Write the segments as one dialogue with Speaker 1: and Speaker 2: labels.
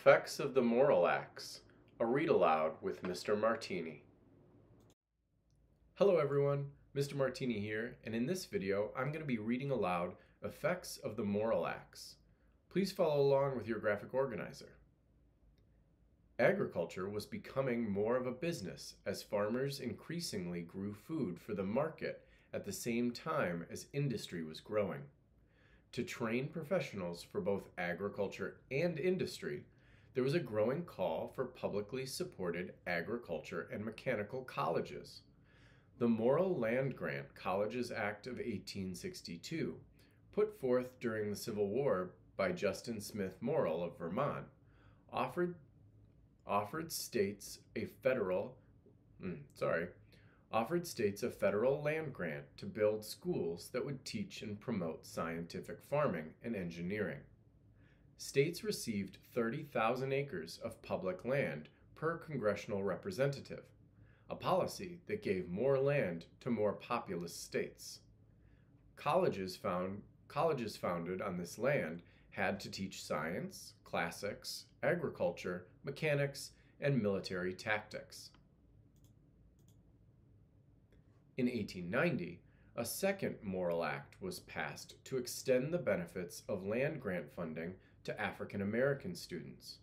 Speaker 1: Effects of the Morrill Acts, a read aloud with Mr. Martini. Hello everyone, Mr. Martini here, and in this video I'm going to be reading aloud Effects of the Morrill Acts. Please follow along with your graphic organizer. Agriculture was becoming more of a business as farmers increasingly grew food for the market at the same time as industry was growing. To train professionals for both agriculture and industry, there was a growing call for publicly supported agriculture and mechanical colleges. The Morrill Land Grant Colleges Act of 1862, put forth during the Civil War by Justin Smith Morrill of Vermont, offered offered states a federal mm, sorry offered states a federal land grant to build schools that would teach and promote scientific farming and engineering. States received 30,000 acres of public land per congressional representative, a policy that gave more land to more populous states. Colleges found colleges founded on this land had to teach science, classics, agriculture, mechanics, and military tactics. In 1890, a second Morrill Act was passed to extend the benefits of land grant funding to African American students.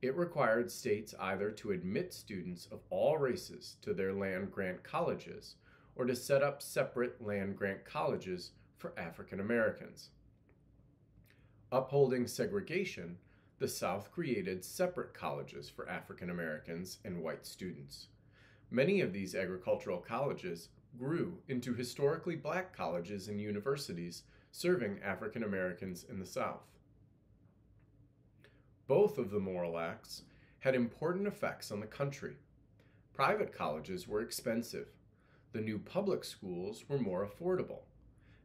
Speaker 1: It required states either to admit students of all races to their land grant colleges or to set up separate land grant colleges for African Americans. Upholding segregation, the South created separate colleges for African Americans and white students. Many of these agricultural colleges grew into historically black colleges and universities serving African Americans in the South. Both of the Morrill Acts had important effects on the country. Private colleges were expensive. The new public schools were more affordable.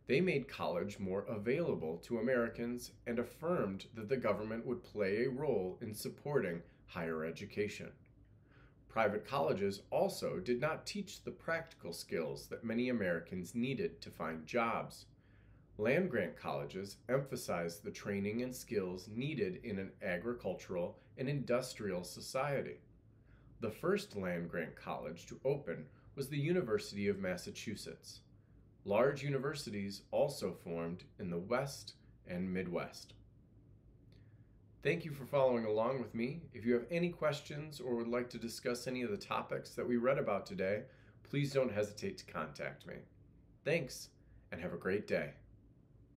Speaker 1: They made college more available to Americans and affirmed that the government would play a role in supporting higher education. Private colleges also did not teach the practical skills that many Americans needed to find jobs. Land grant colleges emphasized the training and skills needed in an agricultural and industrial society. The first land grant college to open was the University of Massachusetts. Large universities also formed in the West and Midwest. Thank you for following along with me. If you have any questions or would like to discuss any of the topics that we read about today, please don't hesitate to contact me. Thanks, and have a great day.